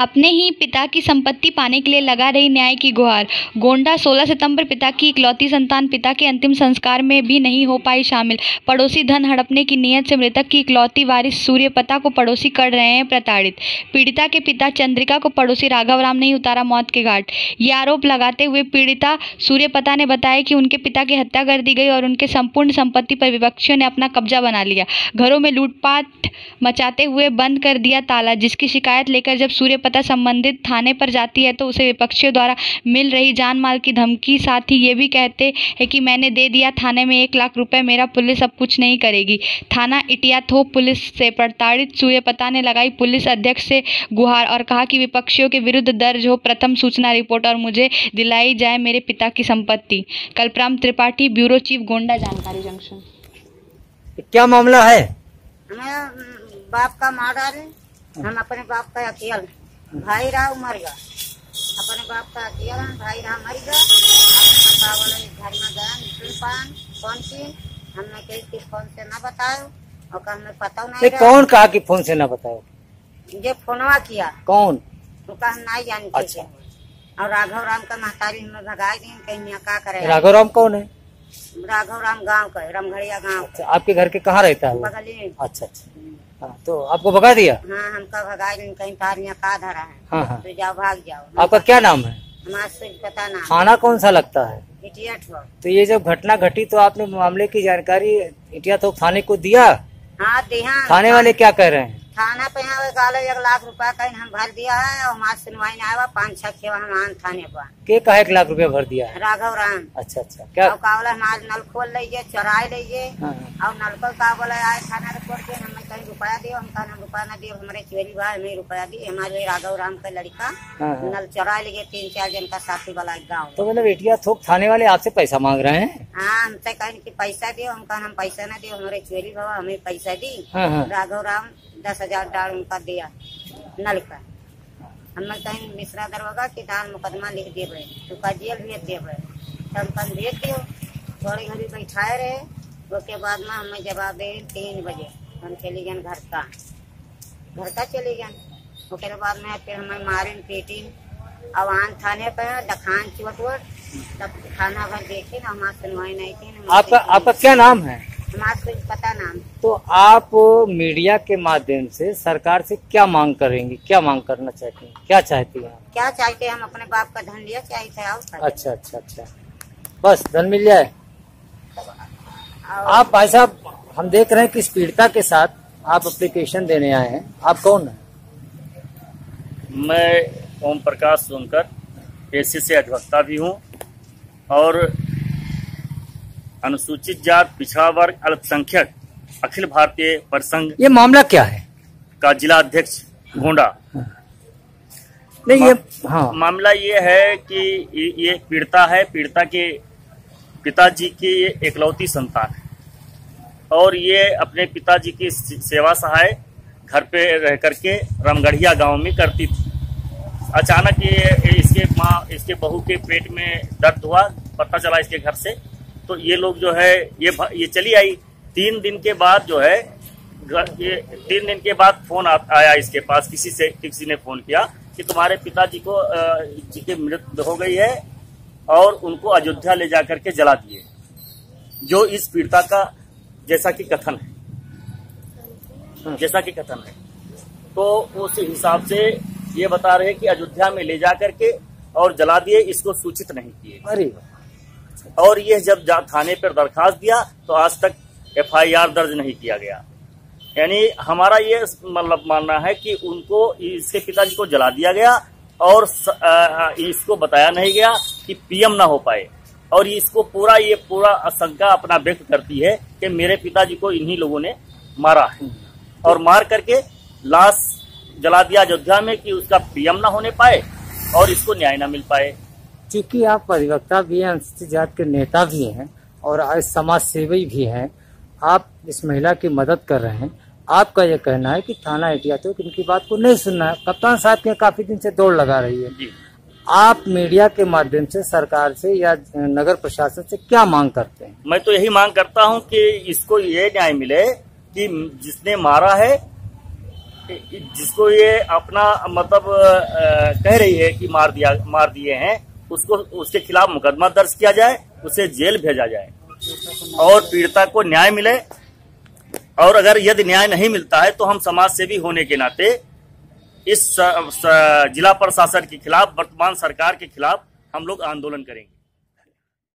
अपने ही पिता की संपत्ति पाने के लिए लगा रही न्याय की गुहार। गोंडा 16 सितंबर पिता की इकलौती संतान, पिता के अंतिम संस्कार में भी नहीं हो पाई शामिल। पड़ोसी धन हड़पने की नीयत से मृतक की इकलौती वारिस सूर्यपता को पड़ोसी कर रहे हैं प्रताड़ित। पीड़िता के पिता चंद्रिका को पड़ोसी राघव राम नहीं उतारा मौत के घाट। ये आरोप लगाते हुए पीड़िता सूर्यपता ने बताया कि उनके पिता की हत्या कर दी गई और उनके संपूर्ण संपत्ति पर विपक्षियों ने अपना कब्जा बना लिया। घरों में लूटपाट मचाते हुए बंद कर दिया ताला, जिसकी शिकायत लेकर जब सूर्यपता संबंधित थाने पर जाती है तो उसे विपक्षियों द्वारा मिल रही जान माल की धमकी साथ ही ये भी कहते हैं कि मैंने दे दिया थाने में एक लाख रुपए मेरा पुलिस अब कुछ नहीं करेगी। थाना इटिया थोप पुलिस से प्रताड़ित सूर्यपता ने लगाई पुलिस अध्यक्ष से गुहार और कहा कि विपक्षियों के विरुद्ध दर्ज हो प्रथम सूचना रिपोर्ट और मुझे दिलाई जाए मेरे पिता की संपत्ति। कल्पराम त्रिपाठी ब्यूरो चीफ गोंडा जानकारी जंक्शन। क्या मामला है? हमें बाप का मार डाले हम अपने बाप का अकेल भाई राव मर गया। अपने बाप का हम भाई रहा मर गया। पापा वाले घर में गया निखिल पान कौन सी हमने कही कि फ़ोन से ना बताओ। और कहा हमें पता नहीं ये कौन कहा कि फ़ोन से ना बताओ? जे फोनवा किया। कौन? उनका हम नहीं जानते अच्छा। और राघव राम का महतारी हमें भगाई दी कहीं यहाँ का करे? राघव राम कौन है? राघव राम गाँव का है, रामघड़िया गाँव अच्छा आपके घर के कहाँ रहता है बगली अच्छा अच्छा। हाँ, तो आपको भगा दिया? हाँ हमका भगाई दी कहीं यहाँ का धरा है। हाँ हाँ। तो जाओ भाग जाओ। आपका क्या नाम है? हमारा पता ना। थाना कौन सा लगता है? इटिया हो तो ये जब घटना घटी तो आपने मामले की जानकारी इटिया तो थाने को दिया? हाँ दिहा थाने वाले क्या कह रहे हैं? थाना पे यहाँ गाले एक लाख रुपया कहीं हम भर दिया है और हमारे सुनवाई नहीं आया पाँच छह खेवा हम आन थाने पर। के कहा एक लाख रुपया भर दिया है? राघव राम। अच्छा अच्छा। क्या? बोला हमारे नल खोल लीजिए चौराई लीजिए हाँ, हाँ। और नलको का बोला आए थाना रिपोर्ट के हमें कहीं रुपया दियो हम कहा रुपया ना दियो हमारे चोरी भाई हमें रुपया दिए हमारे राघव राम का लड़का हाँ, हाँ। नल चौराई लीजिए तीन चार जन का साथी वाला गाँव। तो मतलब इटिया थोक थाने वाले आपसे पैसा मांग रहे हैं? हाँ हमसे कहीं कि पैसा दियो हम कहा हम पैसा ना दियो हमारे चोरी भाव हमें पैसा दी। हाँ। राघव राम दस हज़ार डाल उनका दिया नल का। हमें कहीं मिश्रा दरवाज़ा की डाल मुकदमा लिख दे रहे तो का जेल भेज दे रहे तो हम कल भेज दियो। थोड़ी घड़ी बैठाए रहे उसके बाद में हमें जवाब दे तीन बजे। हम चली गए घर का। घर का चली गए। उसके बाद में फिर हमें मारिन पीटिन। अवान थाने पे दखान चोट वोट तब थाना भर देखे ना हमारा सुनवाई नहीं थी आपका आपका क्या नाम है? हमारा कुछ पता नाम। तो आप मीडिया के माध्यम से सरकार से क्या मांग करेंगे? क्या मांग करना चाहती हैं? क्या चाहती हैं क्या चाहते हम अपने बाप का धन लिया चाहिए थे अच्छा अच्छा अच्छा। बस धन मिल जाए। आप भाई साहब हम देख रहे हैं कि पीड़िता के साथ आप एप्लीकेशन देने आए हैं। आप कौन हैं? मैं ओम प्रकाश सोनकर एसी से अधिवक्ता भी हूँ और अनुसूचित जात पिछड़ा वर्ग अल्पसंख्यक अखिल भारतीय परिसंघ ये मामला क्या है? का जिला अध्यक्ष गोंडा नहीं ये हाँ। मामला ये है कि ये ये पीड़िता है। पीड़िता के पिताजी की ये एकलौती संतान है। और ये अपने पिताजी की सेवा सहाय घर पे रह करके रामगढ़िया गाँव में करती थी। अचानक ये इसके माँ इसके बहू के पेट में दर्द हुआ पता चला इसके घर से। तो ये लोग जो है ये ये चली आई। तीन दिन के बाद जो है ये तीन दिन के बाद फ़ोन आ, आया इसके पास किसी से किसी ने फ़ोन किया कि तुम्हारे पिताजी को जी की मृत्यु हो गई है और उनको अयोध्या ले जा करके जला दिए। जो इस पीड़िता का जैसा कि कथन है। जैसा कि कथन है। तो उस हिसाब से ये बता रहे कि अयोध्या में ले जा करके और जला दिए इसको सूचित नहीं किए। अरे और ये जब थाने पर दरखास्त दिया तो आज तक एफआईआर दर्ज नहीं किया गया। यानी हमारा ये मतलब मानना है कि उनको इसके पिताजी को जला दिया गया और इसको बताया नहीं गया कि पीएम ना हो पाए। और इसको पूरा ये पूरा आशंका अपना व्यक्त करती है कि मेरे पिताजी को इन्हीं लोगों ने मारा है। और मार करके लाश जला दिया अयोध्या में कि उसका पीएम ना होने पाए और इसको न्याय ना मिल पाए। चूँकि आप अधिवक्ता भी हैं अनुसूचित जात के नेता भी हैं और आज समाज सेवी भी हैं आप इस महिला की मदद कर रहे हैं। आपका यह कहना है कि थाना एटिया तो इनकी बात को नहीं सुनना है। कप्तान साहब के काफ़ी दिन से दौड़ लगा रही है। आप मीडिया के माध्यम से, सरकार से या नगर प्रशासन से क्या मांग करते हैं? मैं तो यही मांग करता हूँ कि इसको ये न्याय मिले कि जिसने मारा है, जिसको ये अपना मतलब कह रही है कि मार दिया, मार दिए हैं, उसको, उसके खिलाफ मुकदमा दर्ज किया जाए, उसे जेल भेजा जाए। और पीड़िता को न्याय मिले। और अगर यदि न्याय नहीं मिलता है तो हम समाज सेवी होने के नाते इस जिला प्रशासन के खिलाफ वर्तमान सरकार के खिलाफ हम लोग आंदोलन करेंगे।